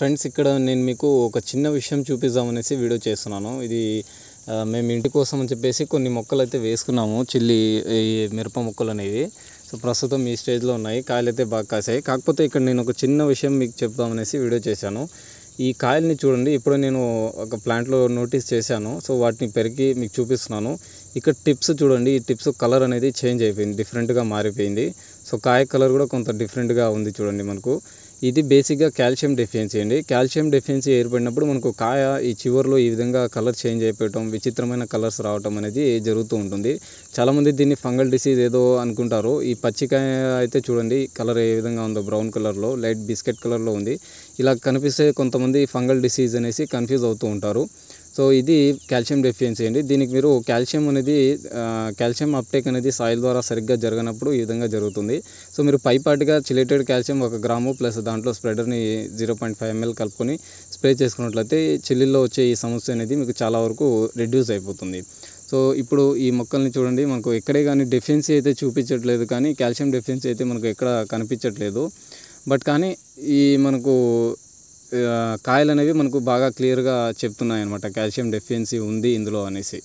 Friends ఇక్కడ నేను మీకు ఒక చిన్న విషయం చూపిద్దామనేసి వీడియో చేస్తున్నాను. ఇది మేము ఇంటి కోసం అని చెప్పేసి కొన్ని మొక్కలు అయితే వేసుకున్నాము. చిల్లి ఈ మిరప మొక్కలు అనేవి. సో ప్రస్తుతం ఈ స్టేజ్లో ఉన్నాయి. కాయలు అయితే బాగా కాసాయి. కాకపోతే ఇక్కడ నేను ఒక చిన్న విషయం మీకు చెప్దామనేసి వీడియో చేశాను. ఈ కాయల్ని చూడండి. ఇప్పుడు నేను ఒక ప్లాంట్లో నోటీస్ చేశాను. సో వాటిని పెరిగి మీకు చూపిస్తున్నాను. ఇక్కడ టిప్స్ చూడండి. ఈ టిప్స్ కలర్ అనేది చేంజ్ అయిపోయింది. డిఫరెంట్గా మారిపోయింది. సో కాయ కలర్ కూడా కొంత డిఫరెంట్గా ఉంది చూడండి మనకు. ఇది బేసిక్గా కాల్షియం డెఫిషియన్సీ అండి. కాల్షియం డెఫిషియన్సీ ఏర్పడినప్పుడు మనకు కాయ ఈ చివర్లో ఈ విధంగా కలర్ చేంజ్ అయిపోవటం విచిత్రమైన కలర్స్ రావటం అనేది జరుగుతూ ఉంటుంది. చాలామంది దీన్ని ఫంగల్ డిసీజ్ ఏదో అనుకుంటారు. ఈ పచ్చికాయ అయితే చూడండి కలర్ ఏ విధంగా ఉందో బ్రౌన్ కలర్లో లైట్ బిస్కెట్ కలర్లో ఉంది. ఇలా కనిపిస్తే కొంతమంది ఫంగల్ డిసీజ్ అనేసి కన్ఫ్యూజ్ అవుతూ ఉంటారు. సో ఇది కాల్షియం డెఫిషియన్సీ అండి. దీనికి మీరు కాల్షియం అనేది కాల్షియం అప్టేక్ అనేది సాయిల్ ద్వారా సరిగ్గా జరగనప్పుడు ఈ విధంగా జరుగుతుంది. సో మీరు పైపాటిగా చిలేటెడ్ కాల్షియం ఒక గ్రాము ప్లస్ దాంట్లో స్ప్రెడర్ని జీరో పాయింట్ ఫైవ్ ఎంఎల్ కలుపుకొని స్ప్రే చేసుకున్నట్లయితే చిల్లిలో వచ్చే ఈ సమస్య అనేది మీకు చాలా వరకు రెడ్యూస్ అయిపోతుంది. సో ఇప్పుడు ఈ మొక్కల్ని చూడండి మనకు ఎక్కడే కానీ డెఫిషియన్సీ అయితే చూపించట్లేదు కానీ కాల్షియం డెఫిషియన్సీ అయితే మనకు ఎక్కడ కనిపించట్లేదు. బట్ కానీ ఈ మనకు కాయలు అనేవి మనకు బాగా క్లియర్గా చెప్తున్నాయి అనమాట కాల్షియం డెఫిషియన్సీ ఉంది ఇందులో అనేసి.